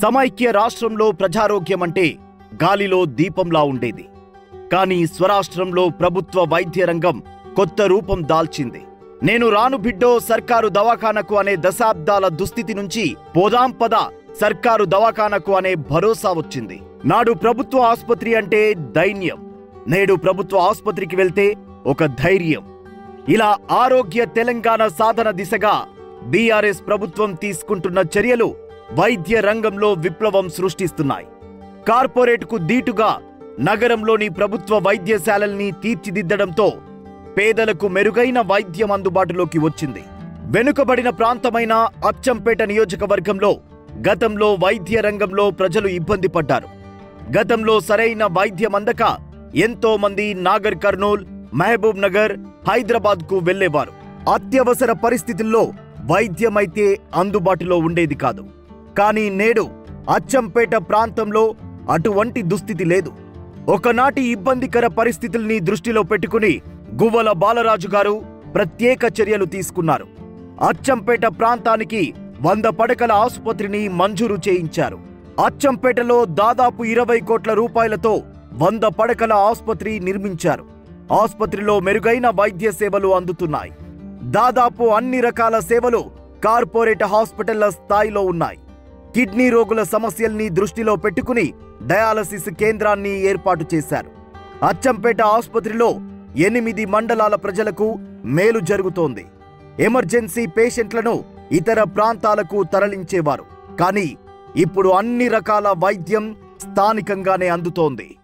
సమైక్య రాష్ట్రంలో ప్రజారోగ్యం అంటే గాలిలో దీపంలా ఉండేది. కానీ స్వరాష్ట్రంలో ప్రభుత్వ వైద్య రంగం కొత్త రూపం దాల్చింది. నేను రాను బిడ్డో సర్కారు దవాఖానకు అనే దశాబ్దాల దుస్థితి నుంచి పోదాం పద సర్కారు దవాఖానకు అనే భరోసా వచ్చింది. నాడు ప్రభుత్వ ఆసుపత్రి అంటే దైన్యం. నేడు ప్రభుత్వ ఆసుపత్రికి వెళ్తే ఒక ధైర్యం. ఇలా ఆరోగ్య తెలంగాణ సాధన దిశగా బీఆర్ఎస్ ప్రభుత్వం తీసుకుంటున్న చర్యలు వైద్య రంగంలో విప్లవం సృష్టిస్తున్నాయి. కార్పొరేట్కు దీటుగా నగరంలోని ప్రభుత్వ వైద్యశాలల్ని తీర్చిదిద్దడంతో పేదలకు మెరుగైన వైద్యం అందుబాటులోకి వచ్చింది. వెనుకబడిన ప్రాంతమైన అచ్చంపేట నియోజకవర్గంలో గతంలో వైద్య రంగంలో ప్రజలు ఇబ్బంది పడ్డారు. గతంలో సరైన వైద్యం అందక ఎంతో మంది నాగర్ కర్నూల్ మహబూబ్ నగర్ హైదరాబాద్కు వెళ్ళేవారు అత్యవసర పరిస్థితుల్లో వైద్యమైతే అందుబాటులో ఉండేది కాదు. కానీ నేడు అచ్చంపేట ప్రాంతంలో అటువంటి దుస్థితి లేదు. ఒకనాటి ఇబ్బందికర పరిస్థితుల్ని దృష్టిలో పెట్టుకుని గువ్వల బాలరాజు గారు ప్రత్యేక చర్యలు తీసుకున్నారు. అచ్చంపేట ప్రాంతానికి వంద పడకల ఆసుపత్రిని మంజూరు చేయించారు. అచ్చంపేటలో దాదాపు ఇరవై కోట్ల రూపాయలతో వంద పడకల ఆసుపత్రి నిర్మించారు. ఆసుపత్రిలో మెరుగైన వైద్య సేవలు అందుతున్నాయి. దాదాపు అన్ని రకాల సేవలు కార్పొరేట్ హాస్పిటళ్ళ స్థాయిలో ఉన్నాయి. కిడ్నీ రోగుల సమస్యల్ని దృష్టిలో పెట్టుకుని డయాలసిస్ కేంద్రాన్ని ఏర్పాటు చేశారు. అచ్చంపేట ఆసుపత్రిలో ఎనిమిది మండలాల ప్రజలకు మేలు జరుగుతోంది. ఎమర్జెన్సీ పేషెంట్లను ఇతర ప్రాంతాలకు తరలించేవారు. కానీ ఇప్పుడు అన్ని రకాల వైద్యం స్థానికంగానే అందుతోంది.